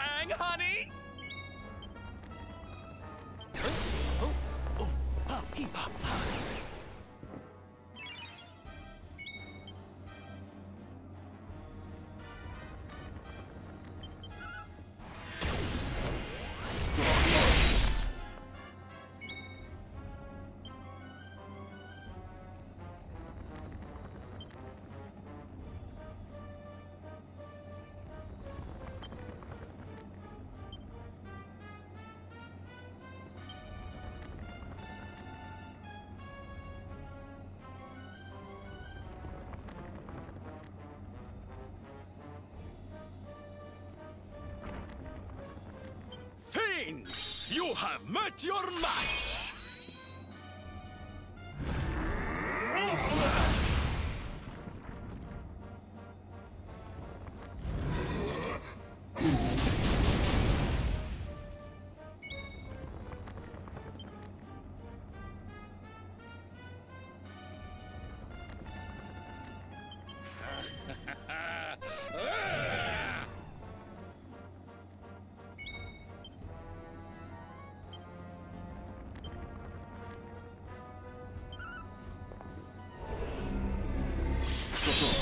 Krang, honey? Fiends! You have met your match!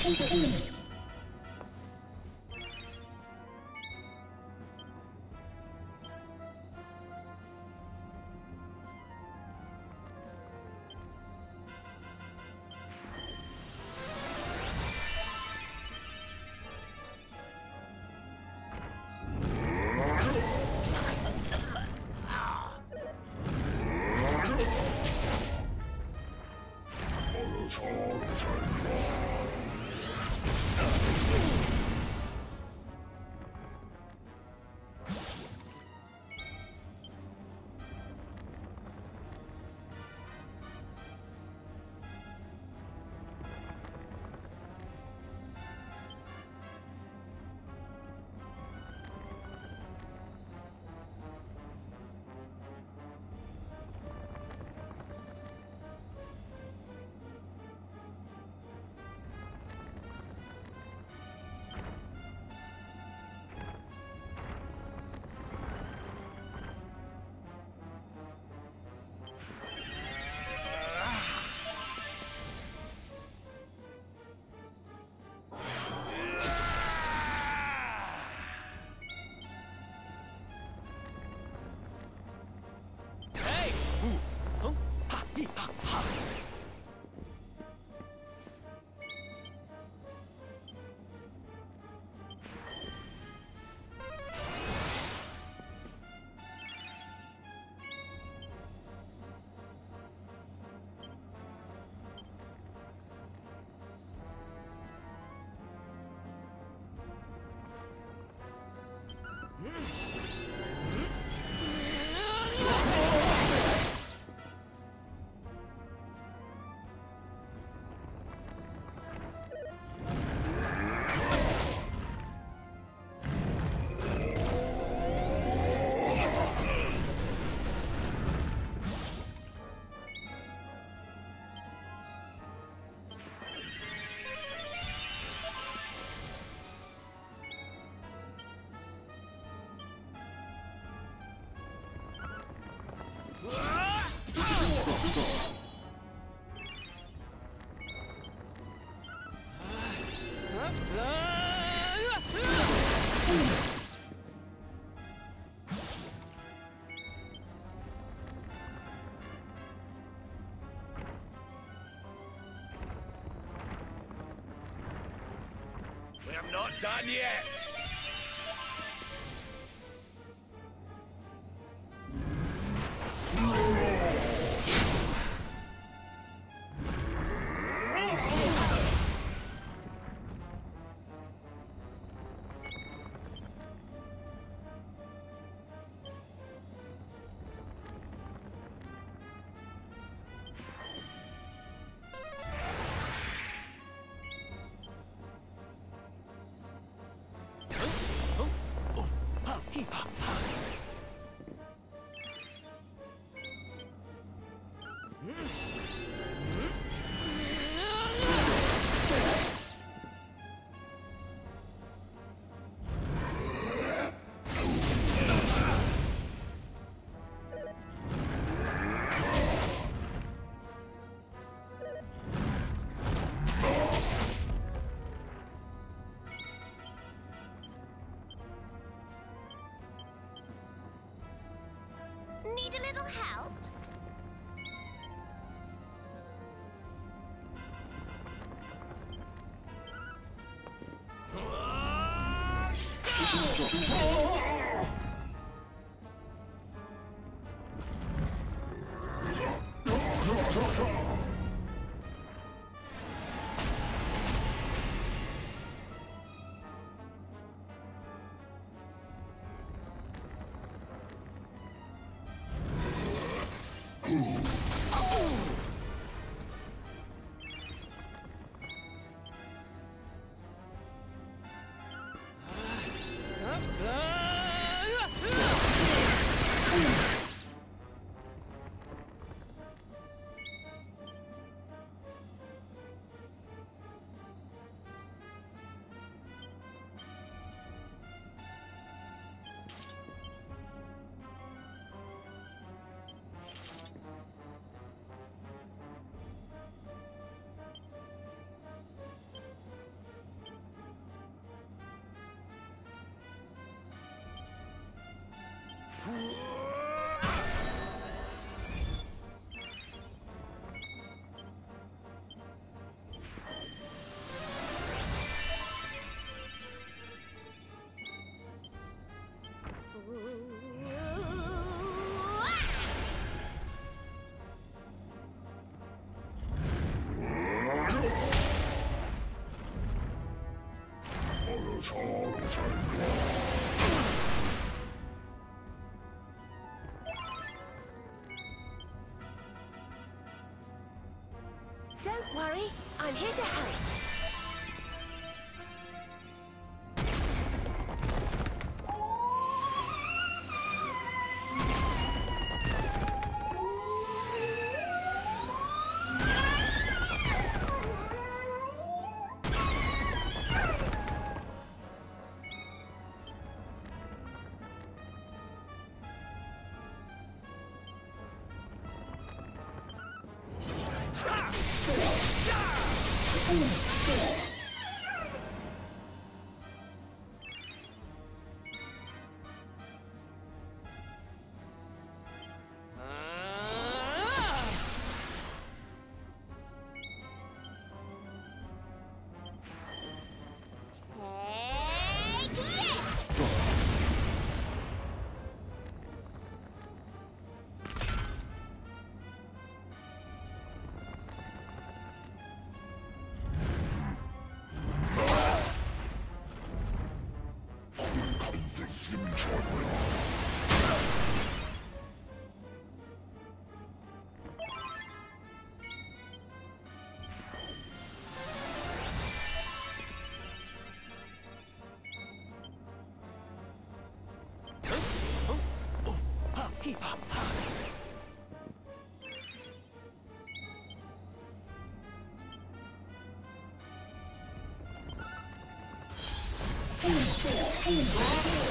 Hey! Done yet! お。Here to help. Don't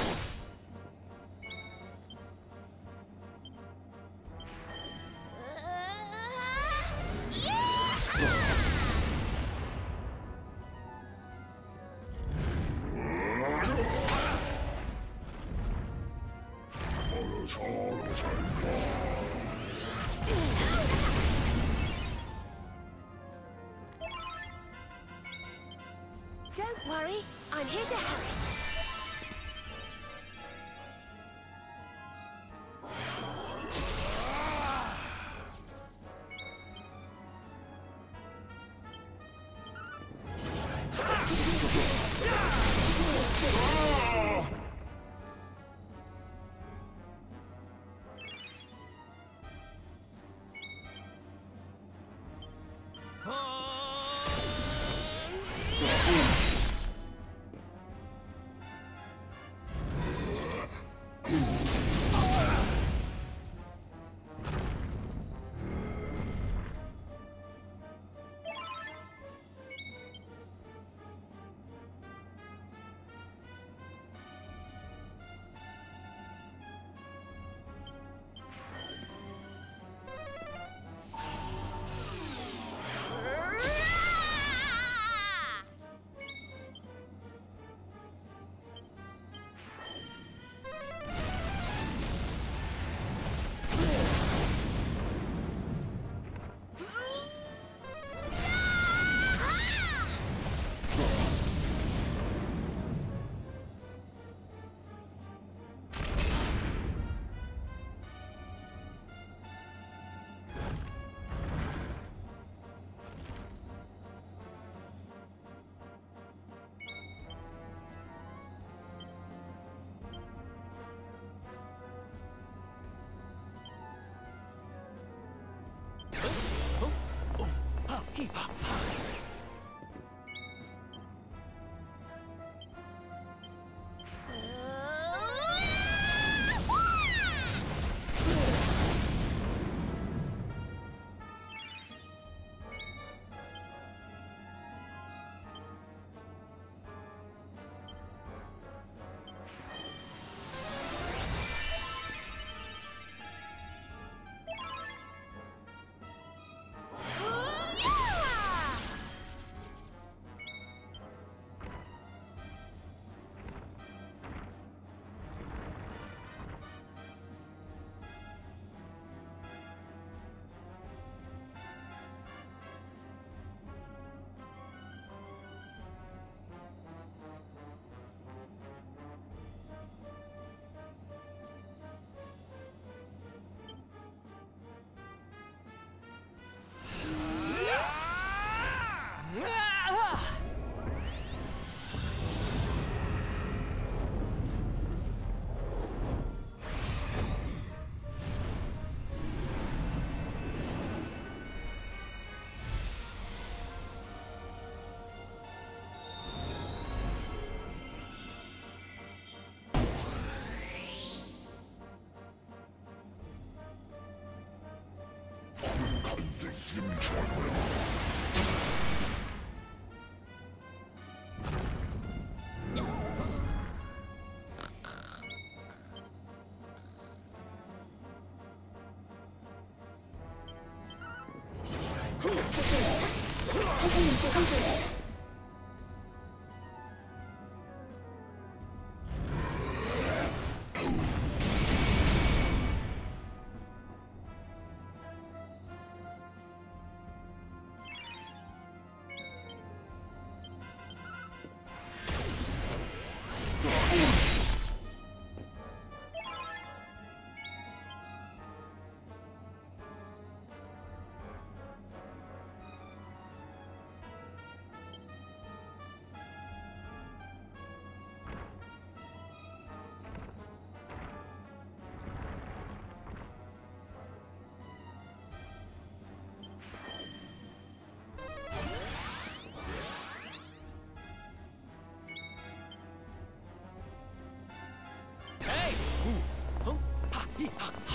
Give me one.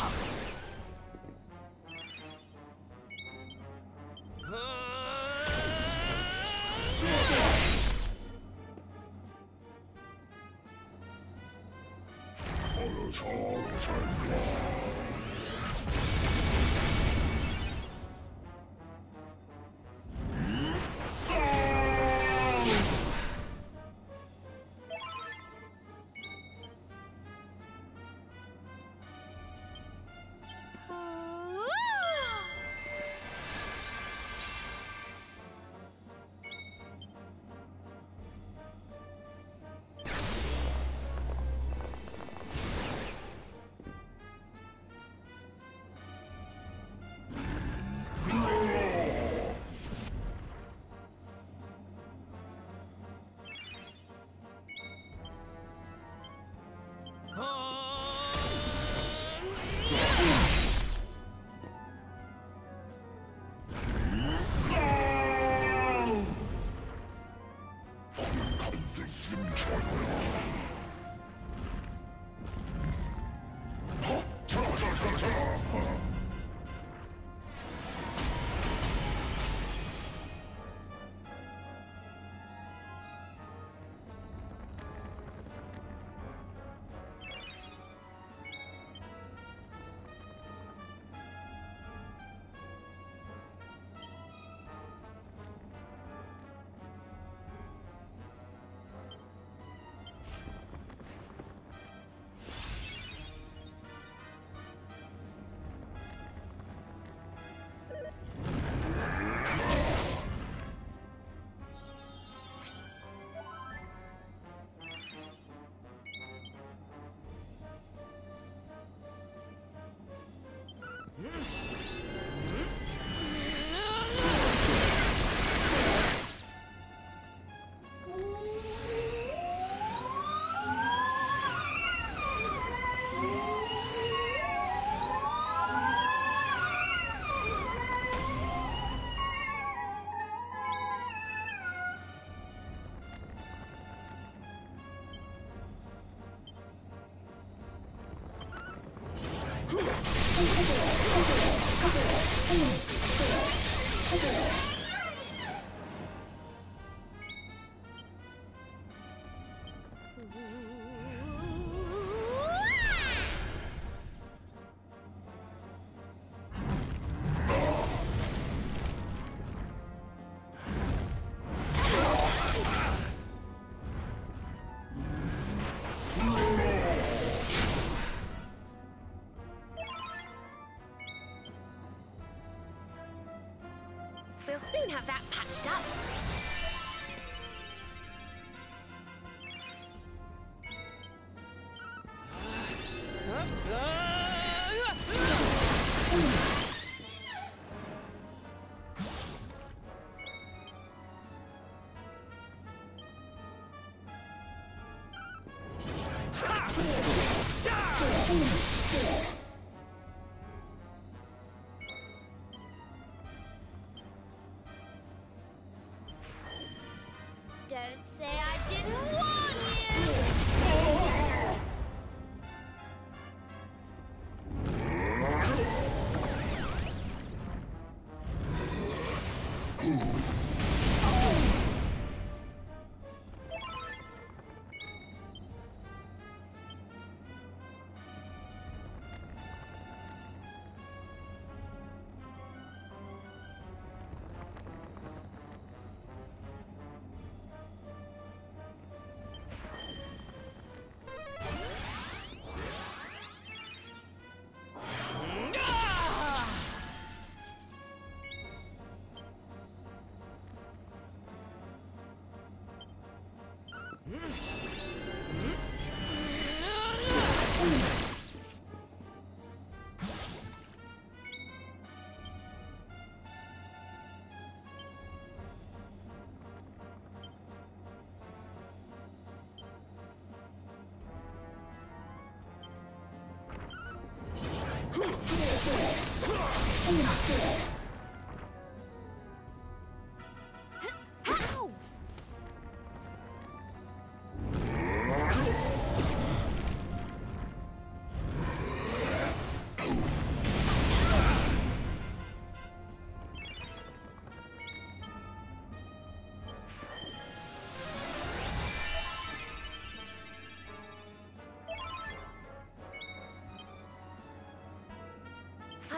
Okay. Hmm. We'll soon have that patched up.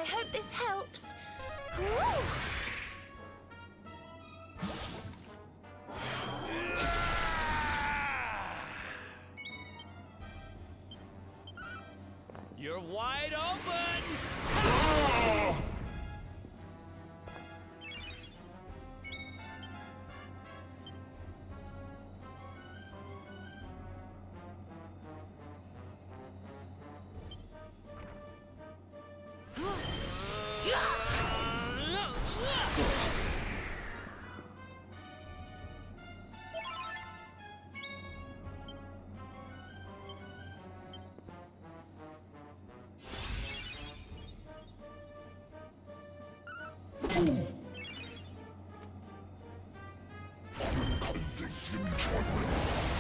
I hope this helps. You're wide open! They didn't.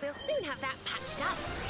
We'll soon have that patched up.